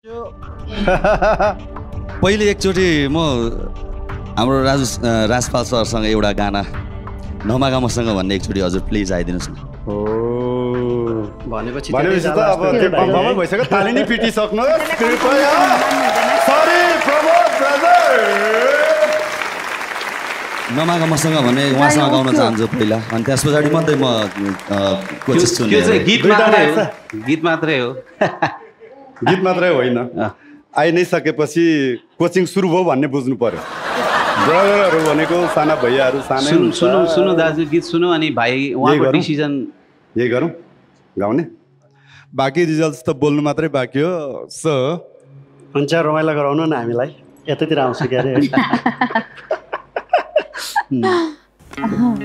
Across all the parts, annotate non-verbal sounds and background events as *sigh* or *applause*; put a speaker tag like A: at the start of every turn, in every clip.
A: *laughs* पहिले एकचोटि म हाम्रो राजु राजपाल सरसँग एउटा गाना नमागा मसँग भन्ने एकचोटि हजुर प्लिज आइदिनुहोस् न।
B: हो।
C: भनेपछि
B: भनेपछि त अब त्यो बम्बमा भइसक्यो। ताली नै पिटिसक्नुहोस् कृपया सरी प्रमोद ब्रदर।
A: नमागा मसँग भने उहाँसँग गाउन चाहन्छु पहिला। अनि त्यस पछाडि मात्रै म कोसिस सुन्ने
D: गीत मात्रै हो। गीत मात्रै हो।
B: गीत मात्रै होइन। आइ नै सकेपछि कोचिङ सुरु भयो भन्ने बुझ्नु पर्यो। ब्रदरहरू भनेको साना भैयाहरू सानै
D: सुनु। सुनु सुनु दाजु गीत सुनु अनि भाइ उहाँको? डिसिजन
B: यही गरौँ। गाउने। बाँकी रिजल्ट्स त बोल्नु मात्रै बाँकी हो। सो
C: हुन्छ रमाइलो गराउनु न हामीलाई। यतैतिर आउँछु के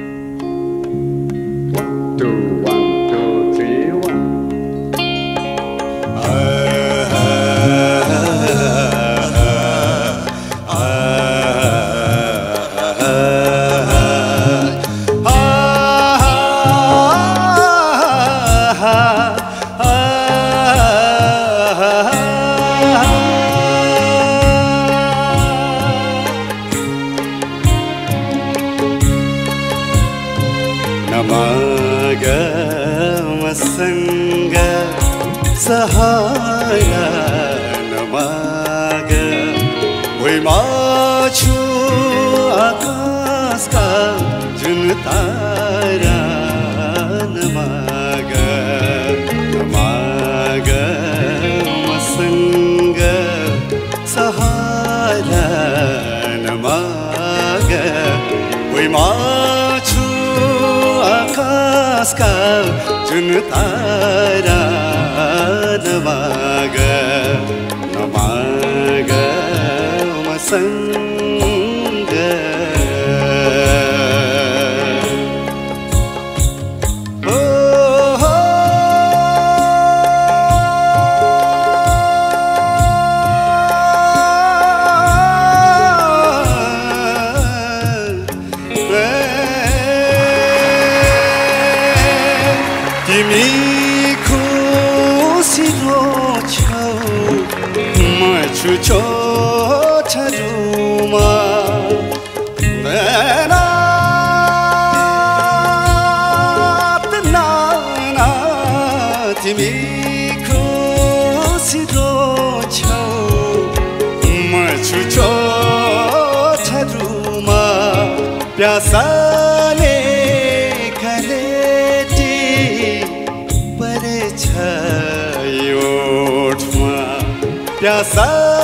C: *laughs* *laughs*
B: मसँग सहारा नमाग। भुइँमा छु आकाशका जुन तारा आकाशका जुन तारा नमाग नमाग मसँग प्यासाले खलेटी परेछ यो ओठमा। प्यासाले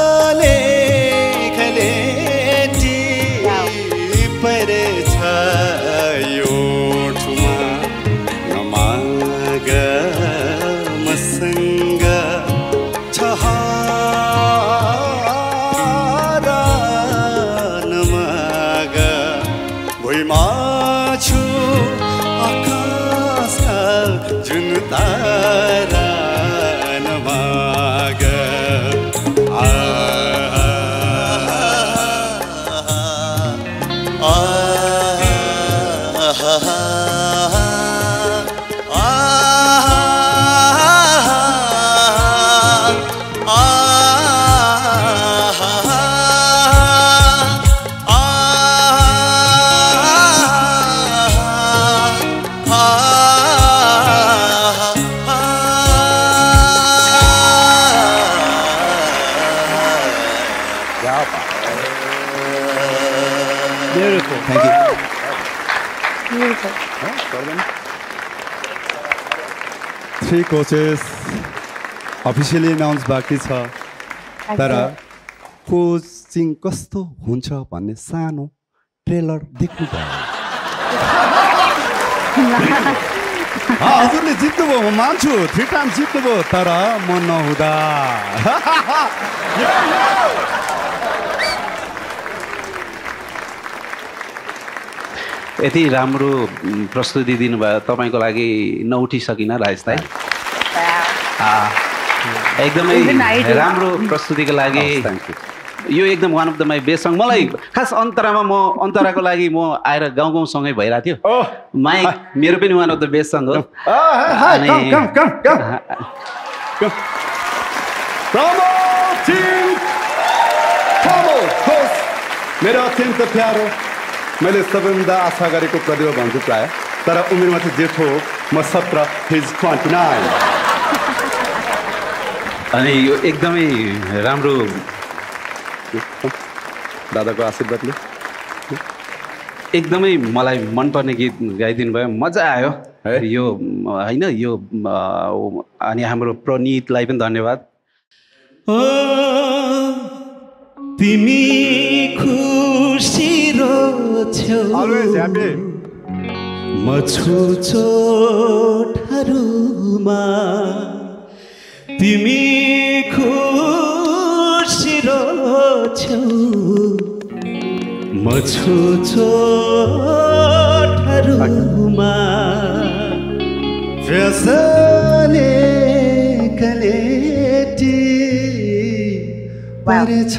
A: thank you
B: three coaches officially announce बाँकी छ तर कोचिङ कस्तो हुन्छ भन्ने सानो ट्रेलर देख्नु भयो हजुरले जित्नुभयो म मान्छु थ्री टाइम जित्नुभयो तर म नहुँदा
D: यति राम्रो प्रस्तुति दिनुभयो। तपाईँको लागि नउठिसकिनँ राजेश दाई। एकदमै राम्रो प्रस्तुतिको लागि
B: यो
D: एकदम one of the my best song मलाई खास अन्तरामा म अन्तराको लागि म आएर गाउँ गाउँसँगै भइरहेको थियो। माइक मेरो पनि one of the best song हो।
B: मेरो अत्यन्त प्यारो। मैले सबैभन्दा आशा गरेको प्रतिभा भन्छु प्राय तर उमेरमा चाहिँ जेठो हो म सत्र हिज ट्वेन्टी नाइन
D: अनि यो एकदमै राम्रो।
B: दादाको आशीर्वादले
D: एकदमै मलाई मनपर्ने गीत गाइदिनु भयो मजा आयो।
B: है?
D: यो होइन यो अनि हाम्रो प्रनितलाई पनि धन्यवाद। तिमी
B: अलवेज ह्याप्पी
D: म छु तिमी खुसी रोछ्यौ म छु चोटहरूमा व्यसने कलेटी परेछ।